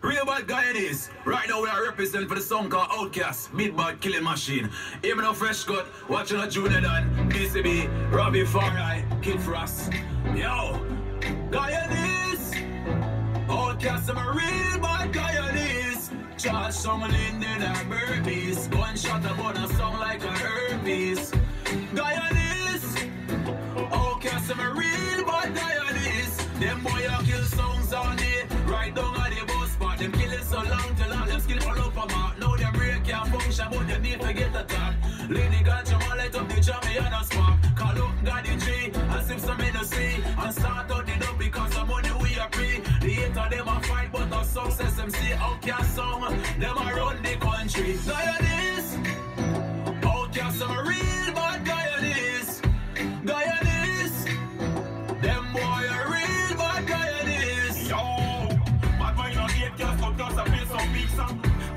Real bad guy it is. Right now we are representing for the song called Outcast, Big Bad Killing Machine. Even a fresh cut, watching a Junior Dan, DCB, Robbie Farai, Kid Frost. Yo, Guyanese. Outcast, I'm a real bad Guyanese. Charge someone in there that burpees. Gunshot about a song like a herpes. Guyanese. Outcast, I'm a real bad Guyanese. Them boy a kill songs on day. Right down at the. Them killing so long till all them skill all a mark. Now them can't function, but them need to get attack. Lady got your light up the jam, and a spark. Call up Goddy G, and sip some in the sea. And start out it up because the money we are free. The hater them a fight, but the success them see outcast song. Them a run the country. Lion plus I play some big.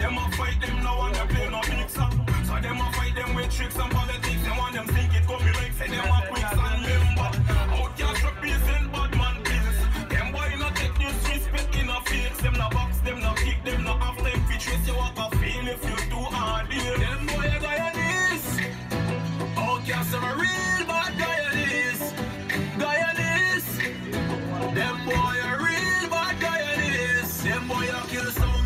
Them a fight them now and they play no big song. So them a fight them with tricks and politics. Them want them think it coming right, say them a quicks and member. Out here represent bad man pills. Them boy not take this respect in a face. Them no box, them no kick, them no have. i'll kill the soul.